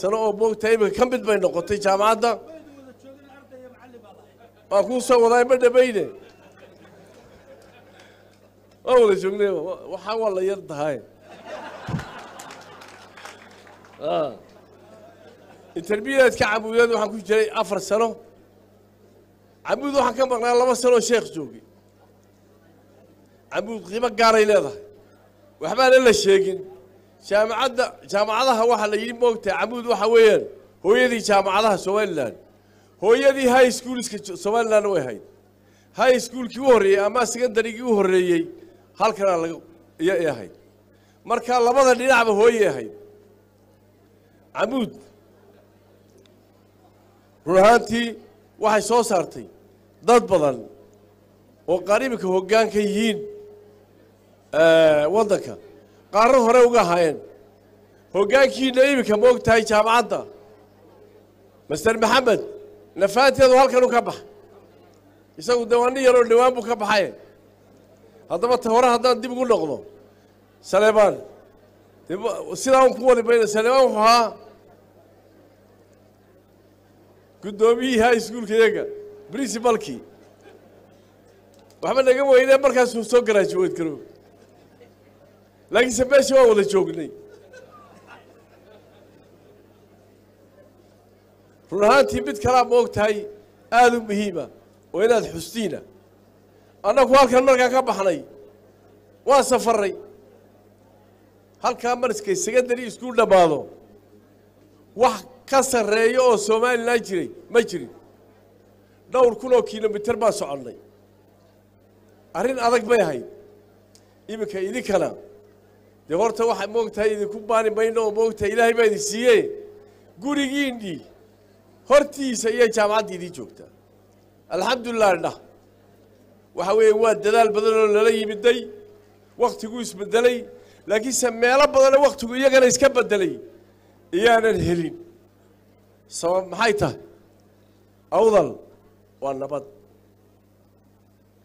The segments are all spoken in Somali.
sano oo moogtahay iminka ka mid bay noqotay jaamacadda. Waan kuu soo wadaa ma dhamayne waan wada joognay waxaa waa la yar tahay intermediatka camuudeed waxaan ku jiray afar sano. Camuud waxaan ka maqnaa laba sanoo sheekh joogay camuud qiimo gaaray leedahay. Waxbaana la sheegin jaamacadda jaamacadaha waxaa la yidhi moogtahay camuud waxa weeyaan hooyadii jaamacadaha somalilan hooyadii high schoolska somalilandna way ahayd. High schoolkii u horreeyey ama secondarygii u horreeyey halkanaa laga iyay ahayd. Marka labada dhinacba hooyay ahayd. Camuud run ahaantii waxay soo saartay dad badan oo qaar iminka hoggaanka yihiin waddanka qaarna hore uga ahaayeen hoggaankiina iminka ma og jaamacadda? Master maxamed nafaanteedu halkan u ka bax. Isagu de waa nin yaroo dhawaan buu ka baxaye. Haddaba ta hore haddaan dib ugu noqdo saleebaan de sidaa un ku wadi mayna saleebaan wuxuu ahaa guddoomiyihii schoolka iyaga principalkii. Waxba naga weynee markaasuu soo garaajuweed laakiinse meesha waan wada joognay run ahaantii mid kalaa ma tahay aada u muhiima oo inaad xustiina. Annagu halkan markaan ka baxnay waan safarray. Halkaa marskay secondary iskuul dhammaado wax ka sarreeya oo somalilan jiray ma jirin. Dhowr kun oo kilomitir baan soconnay. Arrin adag bay ahayd. Iminka idinkana dee horta waxay moog tahay idinku baani mayno oo moog tahay ilaahay baa idin siiye gurigiinnii hortiisa iyo jaamacadda idiin joogtaa alxamdulilah dhah waxa weeye waa dadaal badan oo lala yimiday wakhtiguu isbedelay laakiinse meelo badanoo wakhtigu iyagana iska bedelay iyaanan helin. Sabab maxay tahay? Awdal waa nabad.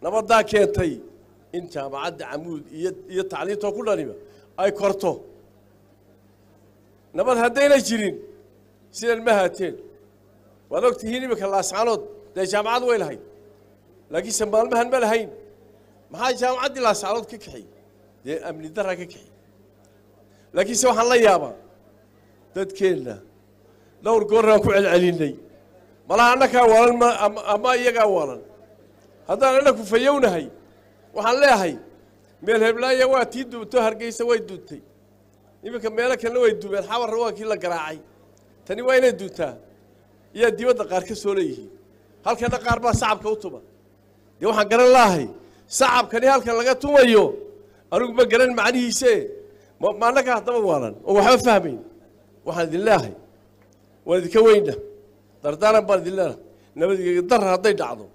Nabaddaa keentay in jaamacadda camuud iyo iyo tacliintoo ku dhaniba ay korto. Nabad haddayna jirin sidan ma haateen. Waad og tihiin iminka laascaanood dee jaamacad way lahayd. Laakiinse maalmahan ma lahayn. Maxaa jaamacaddii laascaanood ka kaxiyey dee amni daraa ka kaxiyey laakiinse waxaan la yaabaa dadkeenna dhowr gooraan ku celcelinay. Malaha annakaa waalan ma ama iyagaa waalan. Haddaan annaku fayownahay waxaan leeyahay meel heblaaya waa tii duubto hargeysa way duuntay iminka meelo kalena way duubeen xabarna waa kii la garaacay. Tani waa inay duuntaa iyaa dibadda qaar ka soo leeyihiin. Halkana qaar baa sacabka u tuma dee waxaan garan laahay sacabkani halkan laga tumayo anigu ma garan macnihiise. Ma annaga haddaba waalan oo waxba fahmayn waxaan idin leeyahay waan idinka weyna. Dardaaran baan idin leeyahay. Nabadgega dar hadday dhacdo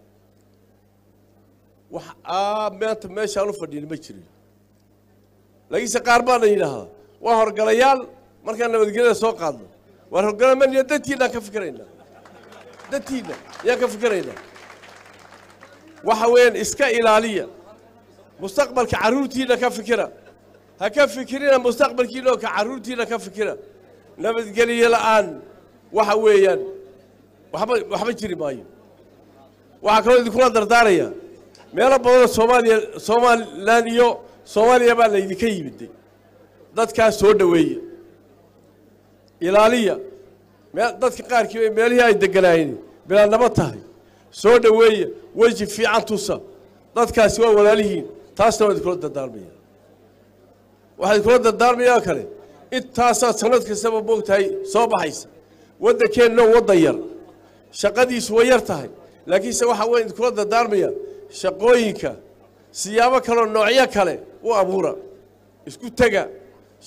maanta meeshaan u fadhiina ma jirin laakiinse qaar baana yidhaahdaa waa horgalayaal markaan nabadgelyada soo qaadno waan horgala maniya dantiinaan ka fikiraynaa dantiinna yaan ka fikiraynaa waxa weeyaan iska ilaaliya mustaqbalka carruurtiinna ka fikira ha ka fikirina mustaqbalkiina oo ka carruurtiinna ka fikira nabadgelyo la'aan waxa weeyaan waxba waxba jiri maayo waxaa kaloo idinkula dardaaraya meelo badanoo soomaaliya somalilan iyo soomaaliya baa laydinka yimiday dadkaas soo dhoweeya ilaaliya. Dadka qaarkii bay meelihii ay deganaayeen. Bilaadnamo tahay. Soo dhoweeya weji fiican tusa. Dadkaasi waa walaalihiin. Taasna waa idinkula dardaarmaya waxaa idinkula dardaarmaya oo kale. Intaasaa sanad kastaba moog tahay soo baxaysa. Waddankeenno waddan yar. Shaqadiisu way yar tahay. Laakiinse waxaa weya idinkula dardaarmaya shaqooyinka siyaabo kaleo noocyo kale u abuura. Isku tega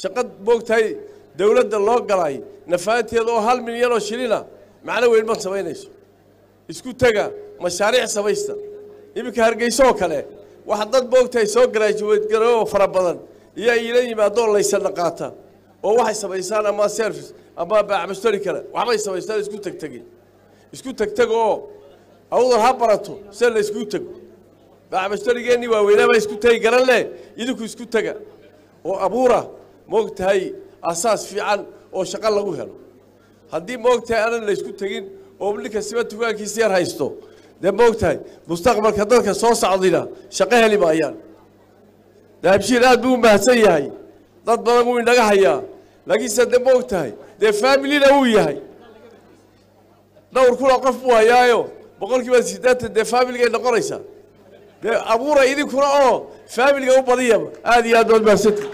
shaqad moog tahay dawladda loo galay nafaanteeda oo hal milyan oo shilina macno weyn ma samaynayso isku tega mashaariic samaysta iminka hargeyso oo kale waxa dad moog tahay soo garaajuweed garoo fara badan iyaa iila yimaadoo laysana qaata oo waxay samaysaan ama service ama baacmastori kale waxbay samaystaan isku tegtegin isku tegteg oo awdal ha barato se la isku tego baacmastorigeennii waaweynaabaa isku tegi garan leh idinku isku tega oo abuura moog tahay asaas fiican oo shaqo lagu helo haddii moogtahay aanan laysku tegin oo ninka siba tugaankiisa yar haysto dee moogtahay mustaqbalka dadka soo socdina shaqo heli maayaan dahabshiil aad buu u mahadsan yahay dad badan wuu inaga hayaa laakiinse dee moogtahay dee faamilina wuu yahay dhowr kuna qof buu hayaayo boqol kiiba siddeetan dee faamiligay noqonaysaa dee abuura idinkuna oo faamiliga u badiyaba aad iyo aad baad mahadsantii